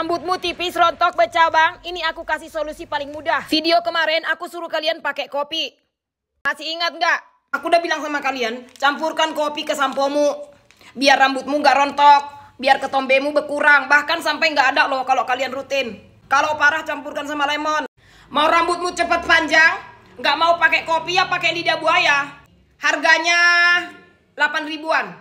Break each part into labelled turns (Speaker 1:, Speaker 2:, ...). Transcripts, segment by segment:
Speaker 1: Rambutmu tipis, rontok, bercabang. Ini aku kasih solusi paling mudah. Video kemarin aku suruh kalian pakai kopi. Masih ingat nggak? Aku udah bilang sama kalian, campurkan kopi ke sampomu. Biar rambutmu nggak rontok, biar ketombemu berkurang. Bahkan sampai nggak ada loh kalau kalian rutin. Kalau parah campurkan sama lemon. Mau rambutmu cepat panjang, nggak mau pakai kopi ya pakai lidah buaya. Harganya 8 ribuan.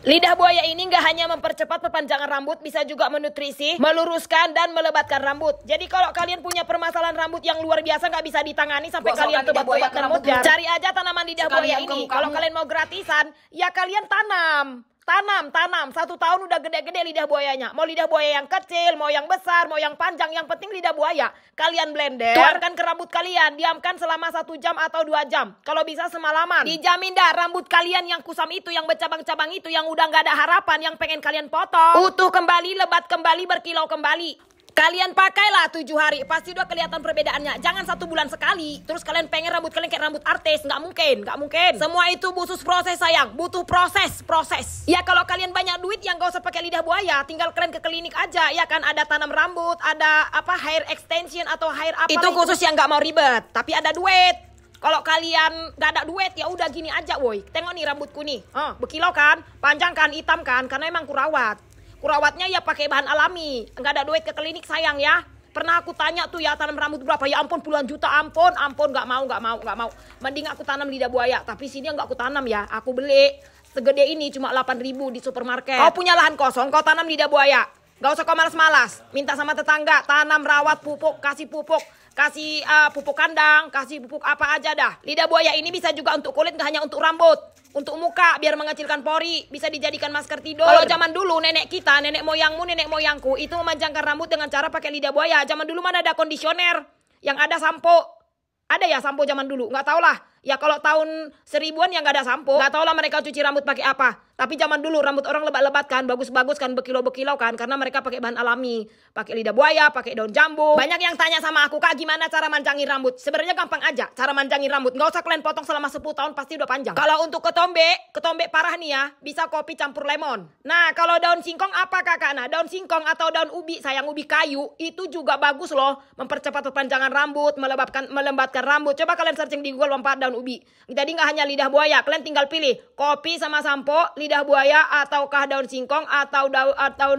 Speaker 1: Lidah buaya ini nggak hanya mempercepat perpanjangan rambut, bisa juga menutrisi, meluruskan dan melebatkan rambut. Jadi kalau kalian punya permasalahan rambut yang luar biasa nggak bisa ditangani sampai kalian
Speaker 2: lidah buaya
Speaker 1: tobat-tobat
Speaker 2: rambut
Speaker 1: rambut, cari aja tanaman lidah
Speaker 2: Sekalian
Speaker 1: buaya ini. Kalau kalian mau gratisan, ya kalian tanam. Tanam, tanam. Satu tahun udah gede-gede lidah buayanya. Mau lidah buaya yang kecil, mau yang besar, mau yang panjang. Yang penting lidah buaya. Kalian blender, tuangkan ke rambut kalian. Diamkan selama satu jam atau dua jam. Kalau bisa semalaman. Dijamin dah rambut kalian yang kusam itu, yang bercabang-cabang itu, yang udah nggak ada harapan, yang pengen kalian potong. Utuh kembali, lebat kembali, berkilau kembali. Kalian pakailah tujuh hari, pasti udah kelihatan perbedaannya. Jangan satu bulan sekali, terus kalian pengen rambut kalian kayak rambut artis, nggak mungkin, nggak mungkin. Semua itu butuh proses sayang, butuh proses, proses. Ya kalau kalian banyak duit yang gak usah pakai lidah buaya, tinggal kalian ke klinik aja, ya kan ada tanam rambut, ada apa hair extension atau hair apa. Itu khusus yang nggak mau ribet, tapi ada duit. Kalau kalian gak ada duit ya udah gini aja woi. Tengok nih rambutku nih. Ah, berkilau kan? Panjang kan? Hitam kan? Karena emang kurawat. Kurawatnya ya pakai bahan alami. Nggak ada duit ke klinik sayang ya. Pernah aku tanya tuh ya tanam rambut berapa? Ya ampun puluhan juta ampun, ampun nggak mau nggak mau nggak mau. Mending aku tanam lidah buaya. Tapi sini nggak aku tanam ya. Aku beli segede ini cuma 8 ribu di supermarket. Kau punya lahan kosong, kau tanam lidah buaya. Gak usah kau malas-malas. Minta sama tetangga, tanam, rawat, pupuk, kasih pupuk. Kasih uh, pupuk kandang, kasih pupuk apa aja dah. Lidah buaya ini bisa juga untuk kulit, gak hanya untuk rambut. Untuk muka, biar mengecilkan pori. Bisa dijadikan masker tidur. Kalau zaman dulu, nenek kita, nenek moyangmu, nenek moyangku, itu memanjangkan rambut dengan cara pakai lidah buaya. Zaman dulu mana ada kondisioner. Yang ada sampo. Ada ya sampo zaman dulu? Nggak tau lah. Ya kalau tahun seribuan yang nggak ada sampo. Nggak tau lah mereka cuci rambut pakai apa. Tapi zaman dulu rambut orang lebat-lebat kan, bagus-bagus kan, berkilau-berkilau kan. Karena mereka pakai bahan alami. Pakai lidah buaya, pakai daun jambu. Banyak yang tanya sama aku, Kak gimana cara manjangin rambut? Sebenarnya gampang aja cara manjangin rambut. Nggak usah kalian potong selama 10 tahun, pasti udah panjang. Kalau untuk ketombe, ketombe parah nih ya, bisa kopi campur lemon. Nah kalau daun singkong apa kakak? Nah daun singkong atau daun ubi, sayang ubi kayu, itu juga bagus loh. Mempercepat perpanjangan rambut, melembabkan, melembatkan rambut. Coba kalian searching di Google lompat daun ubi. Jadi nggak hanya lidah buaya, kalian tinggal pilih kopi sama sampo, lidah buaya ataukah daun singkong atau daun atau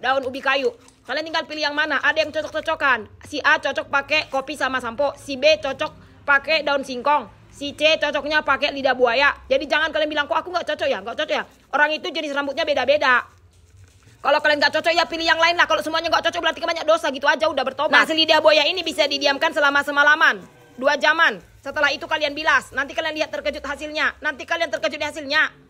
Speaker 1: daun ubi kayu. Kalian tinggal pilih yang mana. Ada yang cocok-cocokan. Si A cocok pakai kopi sama sampo, si B cocok pakai daun singkong. Si C cocoknya pakai lidah buaya. Jadi jangan kalian bilang kok aku nggak cocok ya, nggak cocok ya. Orang itu jenis rambutnya beda-beda. Kalau kalian nggak cocok ya pilih yang lain lah. Kalau semuanya nggak cocok berarti banyak dosa gitu aja udah bertobat. Nah, si lidah buaya ini bisa didiamkan selama semalaman, dua jaman. Setelah itu kalian bilas. Nanti kalian lihat terkejut hasilnya. Nanti kalian terkejut hasilnya.